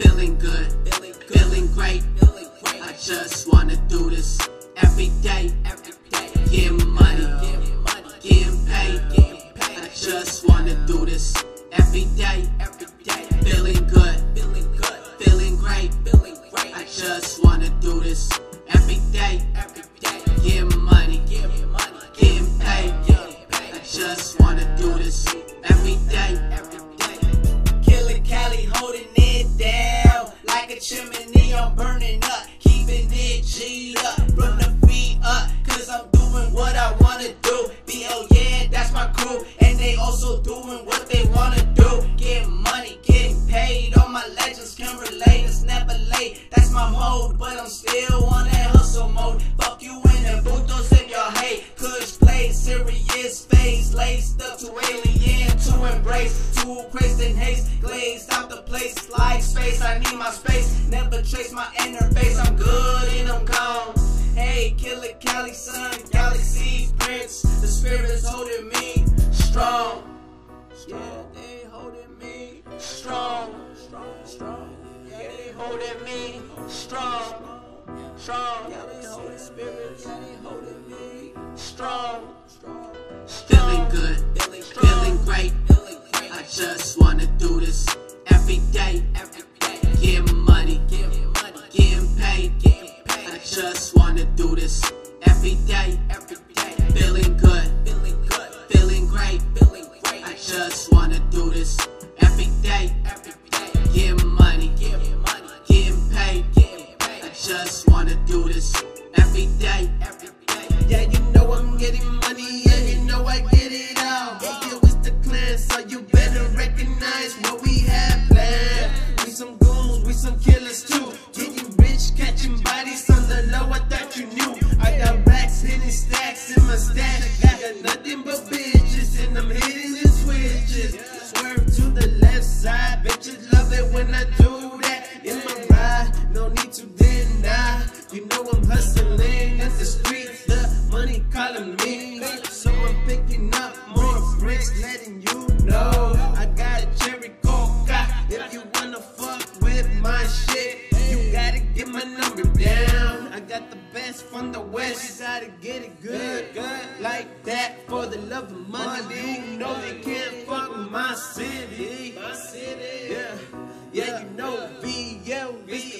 Feeling good, feeling great. I just wanna do this every day. Getting money, getting crew. And they also doing what they wanna do. Getting money, getting paid. All my legends can relate. It's never late. That's my mode, but I'm still on that hustle mode. Fuck you in the boothos if y'all hate. Kush play serious face, laced up to alien to embrace. Too crazed and haste, glazed out the place like space. I need my space, never trace my inner interface. I'm good and I'm gone. Hey, Killer Cali, son, Galaxy Prince. The spirit is holding me strong. Yeah, they holding me strong, strong, strong. Yeah, they holding me strong, strong. Yeah, they holding spirit. Yeah, they holding me strong, strong. We some killers too. Getting rich, catching bodies on the low, I thought you knew. I got racks, hitting stacks in my stash. I got nothing but bitches, and I'm hitting the switches. Swerve to the left side, bitches love it when I do that. In my ride, no need to deny. You know I'm hustling at the streets, the money calling me. So I'm picking up more bricks, letting you my number down. I got the best from the west, you gotta get it good, good like that for the love of money. You know they can't fuck with my city, my city. Yeah, yeah, you know VL, it's the motherfucking